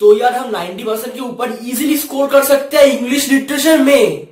तो यार हम 90 परसेंट के ऊपर इजीली स्कोर कर सकते हैं इंग्लिश लिटरेचर में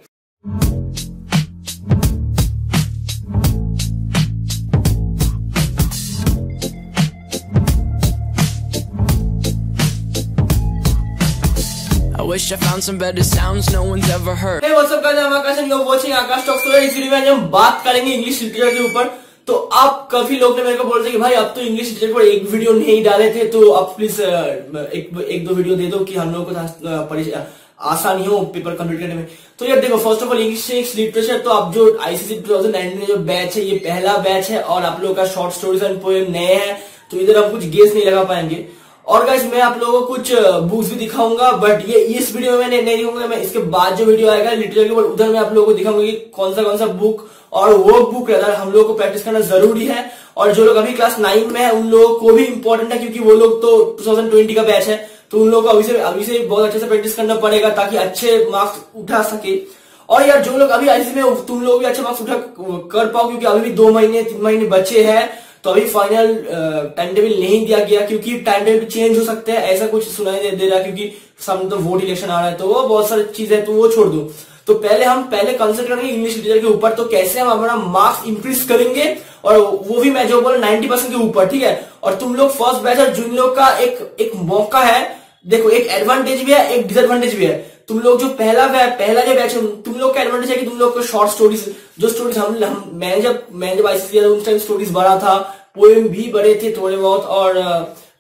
wish I found some better sounds no one's ever heard. Hey, what's up guys? I'm Akash and you're watching Akash Talks. So इस वीडियो में हम बात करेंगे इंग्लिश लिटरेचर के ऊपर तो आप काफ़ी लोग ने मेरे को बोल रहे कि भाई आप तो इंग्लिश टीचर को एक वीडियो नहीं डाले थे तो आप प्लीज़ एक एक दो वीडियो दे दो कि हम लोगों को आसानी हो पेपर कंप्लीट करने में। तो यार देखो फ़र्स्ट ऑफ़ ऑल इंग्लिश एक लिटरेचर तो आप जो आईसीसी 2019 में जो बैच है, ये पहला बैच है, और आप लोगों का शॉर्ट स्टोरीज एंड पोएम नए हैं तो इधर हम कुछ गेस नहीं लगा पाएँगे। और गाइस मैं आप लोगों को कुछ बुक्स भी दिखाऊँगा बट ये इस वीडियो में नहीं दिखाऊँगा, मैं इसके बाद जो वीडियो आएगा लिटरेचर के ऊपर उधर मैं आप लोगों को दिखाऊँगा कि कौन सा कौन सा बुक और वो बुक रहता हम लोगों को प्रैक्टिस करना ज़रूरी है, और जो लोग अभी क्लास नाइन में है, उन लोगों को भी इंपॉर्टेंट है, क्योंकि वो लोग तो टू का बैच है तो उन लोगों को अभी से अभी से बहुत अच्छे से प्रैक्टिस करना पड़ेगा, ताकि अच्छे मार्क्स उठा सके। और यार, जो लोग अभी आईसी में तुम लोग भी अच्छे मार्क्स उठा, कर पाओ, क्योंकि अभी भी दो महीने, तीन महीने बचे हैं। तो अभी फाइनल टाइम टेबल नहीं दिया गया क्योंकि टाइम टेबल चेंज हो सकते हैं ऐसा कुछ सुनाई दे, दे रहा क्योंकि सामने तो वोट इलेक्शन आ रहा है तो वो बहुत सारी चीज़ है तो वो छोड़ दो। तो पहले हम पहले कंसल्ट करेंगे इंग्लिश लिटरेचर के ऊपर तो कैसे हम अपना मार्क्स इंक्रीज करेंगे और वो भी मैं जो बोला नाइनटी परसेंट के ऊपर ठीक है? और तुम लोग फ़र्स्ट बैच और जिन लोग का एक एक मौका है। देखो एक एडवांटेज भी है एक डिसएडवांटेज भी है। तुम लोग जो पहला पहला जो बैच है तुम लोग का एडवांटेज है कि तुम लोग को शॉर्ट स्टोरीज जो स्टोरीज हम, हम मैंने जब मैंने जब आईसीसी उस टाइम स्टोरीज बढ़ा था पोएम भी बड़े थे थोड़े बहुत और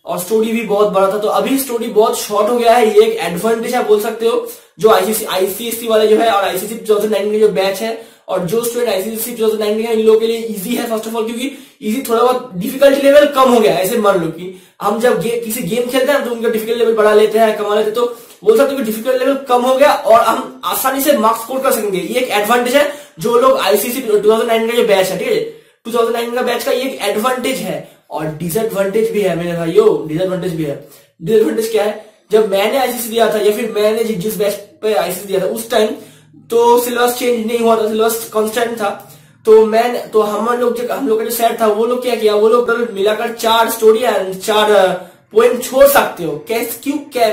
और स्टोरी भी बहुत बड़ा था तो अभी स्टोरी बहुत शॉर्ट हो गया है ये एक एडवांटेज है बोल सकते हो जो आईसीसी आईसीएससी वाले जो है और आईसीसी टू के जो बैच है और जो स्टूडेंट आईसीसी टू थाउज़ेंड इन लोगों के लिए इजी है फ़र्स्ट ऑफ़ ऑल क्योंकि इजी थोड़ा बहुत डिफिकल्टी लेवल कम हो गया ऐसे मान लो कि हम जब गे, किसी गेम खेलते हैं तो उनका डिफ़िकल्ट लेवल बढ़ा लेते हैं कमा लेते तो बोल सकते हो डिफ़िकल्ट लेवल कम हो गया और हम आसानी से मार्क्स स्कोर कर सकेंगे। ये एक एडवांटेज है जो लोग आईसीसी टू का जो बैच है, ठीक है टू का बैच का ये एक एडवांटेज है। और डिसएडवांटेज भी है मेरे भाइयों डिसएडवांटेज भी है। डिसएडवांटेज क्या है? जब मैंने आईसीसी दिया था या फिर मैंने जिस बैच पे आईसीसी दिया था, उस टाइम तो सिलेबस चेंज नहीं हुआ था सिलेबस कॉन्स्टेंट था। तो मैं तो हम लोग जो, हम लोग का जो सेट था, वो लोग क्या किया? वो लोग मिलाकर चार स्टोरी एंड चार पोएम छोड़ सकते हो। कैसे क्या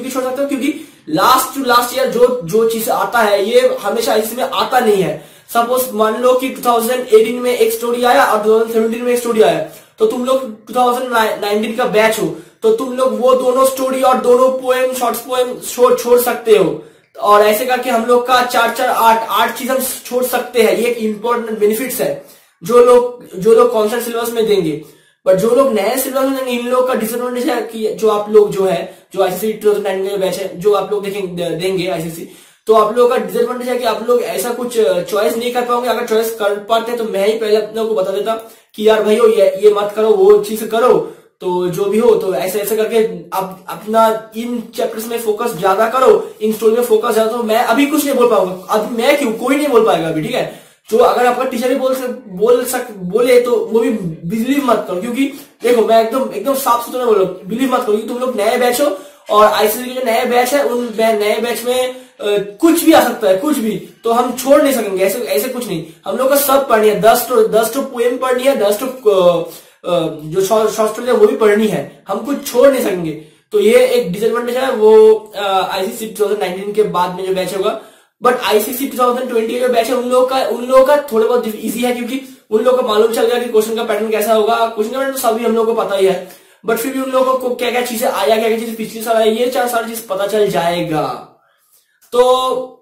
क्यों छोड़ सकते हो? क्योंकि लास्ट टू लास्ट ईयर जो जो चीज़ आता है, ये हमेशा आईसीसी में आता नहीं है। सपोज़ मान लो कि 2018 में एक स्टोरी आया और 2017 में एक स्टोरी आया। तो तुम लोग 2019 का बैच हो। तो तुम लोग वो दोनों स्टोरी और दोनों पोएम शॉर्ट पोएम छोड़ छोड़ सकते हो। और ऐसे करके हम लोग का चार चार, आठ आठ चीज़ हम छोड़ सकते हैं। ये एक इंपॉर्टेंट बेनिफिट्स है। जो लोग जो लोग कॉन्सेंट सिलेबस में देंगे। बट जो लोग नए में, इन लोग का डिसएडवांटेज है कि जो आप लोग जो है, जो आईसीसी टू थाउज़ेंड का बैच है, जो आप लोग देखेंगे देंगे आईसीसी तो आप लोगों का डिसएडवांटेज है कि आप लोग ऐसा कुछ चॉइस नहीं कर पाओगे। अगर चॉइस कर पाते तो मैं ही पहले अपने को बता देता कि यार भाई हो ये ये मत करो, वो चीज़ करो। तो जो भी हो तो ऐसे ऐसे करके अब अपना, इन चैप्टर्स में फोकस ज़्यादा करो, इन स्टोरी में फोकस ज़्यादा तो मैं अभी कुछ नहीं बोल पाऊँगा। अभी मैं क्यों? कोई नहीं बोल पाएगा अभी, ठीक है? तो अगर आपका टीचर भी बोल सक, बोल सक बोले तो वो भी बिलीव मत करो क्योंकि देखो मैं एकदम एकदम साफ़ सुथरा बोल रहा हूँ। बिलीव मत करो क्योंकि तुम लोग नए बैच हो और आईसीसी के जो नए बैच है उन नए बैच में कुछ भी आ सकता है कुछ भी। तो हम छोड़ नहीं सकेंगे ऐसे ऐसे कुछ नहीं। हम लोग का सब पढ़नी है। दस टू दस टू पोएम पढ़नी है दस टू जो शॉर्ट स्टोरी है वो भी पढ़नी है। हम कुछ छोड़ नहीं सकेंगे। तो ये एक डिसएडवांटेज है वो आईसीसी टू के बाद में जो बैच होगा बट आईसीसी टू थाउज़ेंड जो बैच है उन लोगों का, उन लोगों का थोड़ा बहुत इजी है क्योंकि उन लोगों को मालूम चल गया कि क्वेश्चन का पैटर्न कैसा होगा। क्वेश्चन का पैटर्न तो सभी हम लोग को पता ही है। बट फिर भी उन लोगों को क्या क्या चीज़ें आया क्या क्या चीज़ें पिछले साल आई, ये चार सारी चीज़ पता चल जाएगा। तो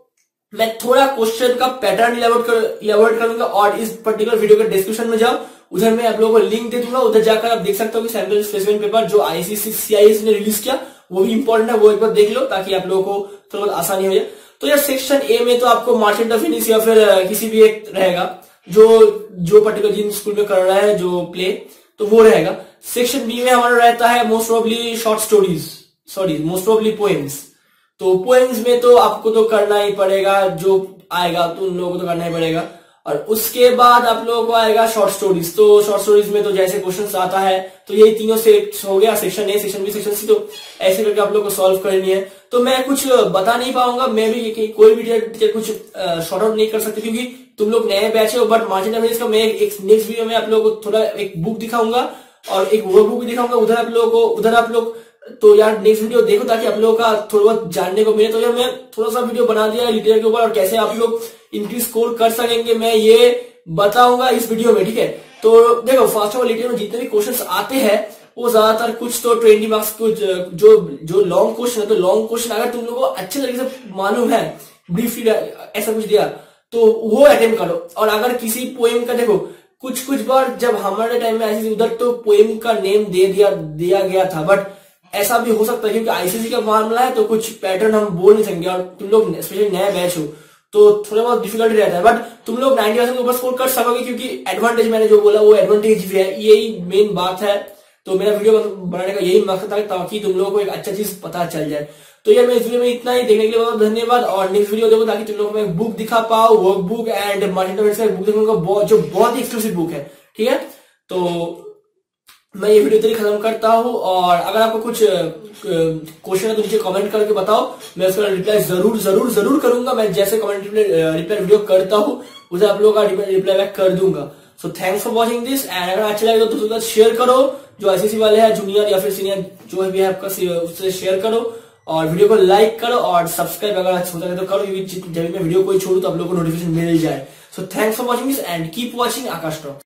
मैं थोड़ा क्वेश्चन का पैटर्न इलेबोरेट कर इलेबोरेट करूँगा और इस पर्टिकुलर वीडियो के डिस्क्रिप्शन में जाओ उधर मैं आप लोगों को लिंक दे दूँगा। उधर जाकर आप देख सकते हो कि सैंपल स्पेसिमेंट पेपर जो आईसीसी सीआईएस ने रिलीज़ किया, वो भी इंपॉर्टेंट है, वो एक बार देख लो ताकि आप लोगों को थोड़ा बहुत आसानी हो जाए। तो यार सेक्शन ए में तो आपको मार्चेंट ऑफ़ या फिर किसी भी एक रहेगा, जो जो पर्टिकुलर जिन स्कूल में कर रहा है, जो प्ले तो वो रहेगा। सेक्शन बी में हमारा रहता है most probably short stories sorry most probably poems तो पोएम्स में तो आपको तो करना ही पड़ेगा, जो आएगा तो उन लोगों को तो करना ही पड़ेगा। और उसके बाद आप लोगों को आएगा शॉर्ट स्टोरीज तो शॉर्ट स्टोरीज में तो जैसे क्वेश्चन आता है तो यही तीनों से हो गया section A section B section C तो ऐसे करके आप लोग को सॉल्व करनी है। तो मैं कुछ बता नहीं पाऊँगा, मैं भी कि कोई भी टीचर कुछ शॉर्ट आउट नहीं कर सकते, क्योंकि तुम लोग नए बैच हो बट मार्जिन का मैं एक नेक्स्ट वीडियो में आप लोगों को थोड़ा एक बुक दिखाऊँगा और एक वो बुक भी दिखाऊँगा, उधर आप लोगों को, उधर आप लोग तो यार नेक्स्ट वीडियो देखो ताकि आप लोगों का थोड़ा बहुत जानने को मिले। तो यार, मैं थोड़ा सा वीडियो बना दिया लिटरेचर के ऊपर और कैसे आप लोग इंक्रीज स्कोर कर सकेंगे, मैं ये बताऊँगा इस वीडियो में, ठीक है? तो देखो फ़र्स्ट ऑफ़ ऑल में जितने भी क्वेश्चन आते हैं, वो ज़्यादातर कुछ तो ट्वेंटी मार्क्स कुछ, जो जो लॉन्ग क्वेश्चन है तो लॉन्ग क्वेश्चन अगर तुम लोग को अच्छे तरीके से मालूम है ब्रीफली ऐसा कुछ दिया तो वो अटेम्प्ट करो। और अगर किसी पोएम का देखो, कुछ कुछ बार जब हमारे टाइम में ऐसी उधर तो पोएम का नेम दे दिया दिया गया था बट ऐसा भी हो सकता है क्योंकि आईसीसी का मामला है तो कुछ पैटर्न हम बोल नहीं सकेंगे और तुम लोग स्पेशली नया बैच हो तो थोड़ा बहुत डिफिकल्टी रहता है। बट तुम लोग नाइनटी परसेंट ऊपर स्कोर कर सकोगे क्योंकि एडवांटेज मैंने जो बोला वो एडवांटेज भी है, यही मेन बात है। तो मेरा वीडियो बनाने का यही मकसद था ताकि तुम लोगों को एक अच्छा चीज़ पता चल जाए। तो यार, मैं इस वीडियो में इतना ही। देखने के लिए बहुत धन्यवाद और नेक्स्ट वीडियो देखो ताकि तुम लोगों को बुक दिखा पाओ वर्क बुक एंड मार्टिन जो बहुत ही एक्सक्लूसिव बुक है, ठीक है? तो मैं ये वीडियो इतनी खत्म करता हूँ और अगर आपको कुछ क्वेश्चन है तो नीचे कमेंट करके बताओ। मैं उसका रिप्लाई ज़रूर ज़रूर ज़रूर करूँगा। मैं जैसे कमेंट रिप्लाई वीडियो करता हूँ, उसे आप लोगों का रिप्लाई बैक कर दूँगा। So thanks for watching this and अगर अच्छा लगे तो दोस्तों साथ शेयर करो। जो आईसीसी वाले हैं जूनियर या फिर सीनियर जो भी है आपका उससे शेयर करो। और वीडियो को लाइक करो और सब्सक्राइब अगर अच्छा होता है तो करो, क्योंकि जब मैं वीडियो कोई छोड़ू तो आप लोगों को नोटिफिकेशन मिल जाए। So thanks for watching this and keep watching Aakash talk